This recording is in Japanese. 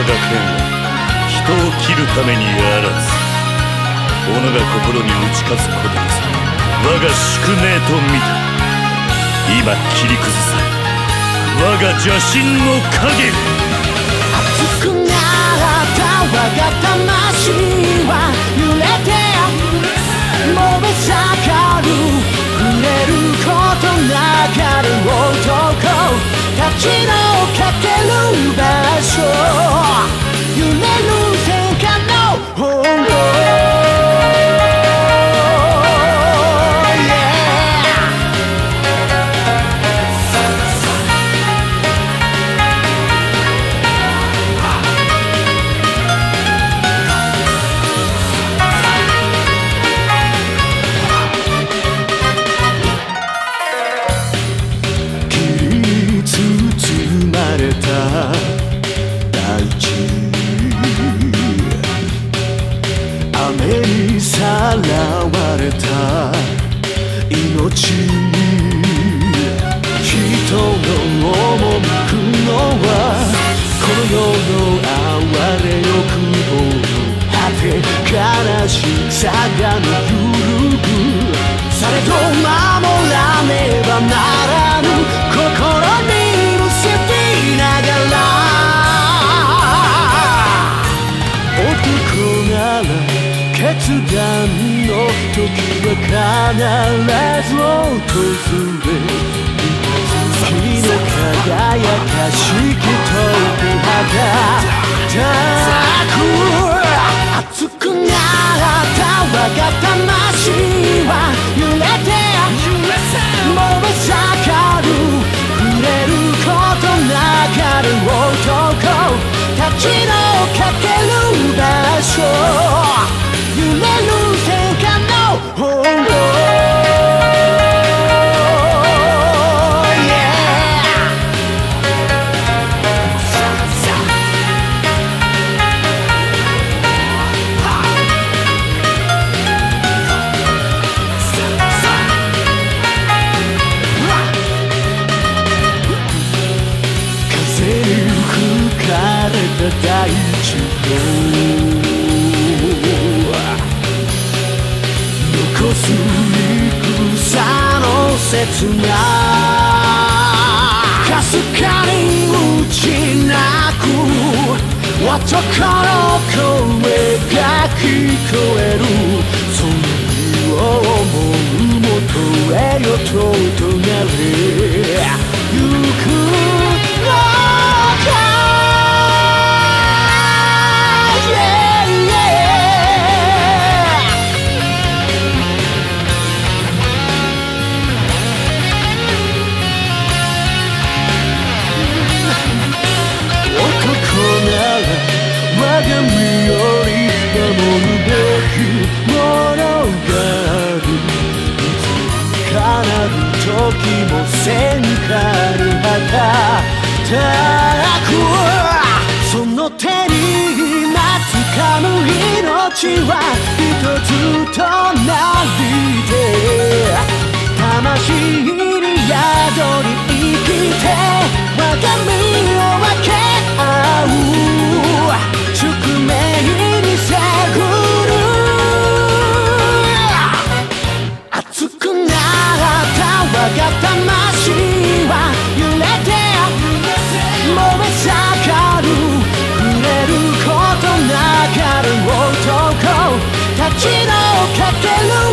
我が剣は人を斬るためにあらず。己が心に打ち勝つことこそ我が宿命と見た今切り崩され我が邪神の影。熱くなった我が魂。れた。命人の赴くのはこの世の哀れよくも果て悲しさがぬ揺る。ぐされど守らねばならぬ。心にむせびながら。男なら決断は必ず訪れ月の輝かしき解き放たく熱くなった我が魂は揺れて燃え盛る触れることなかる男。立ちのに吹かれた大地と残す戦の刹那かすかに打ち泣く男の声が聞こえるその身を思う元へよととなれ我が身より守る。べきものがあるかなる時も戦火に旗。たくその手に待つかむ命は一つとが魂は揺れて燃え盛る触れることなかる男立ちのかける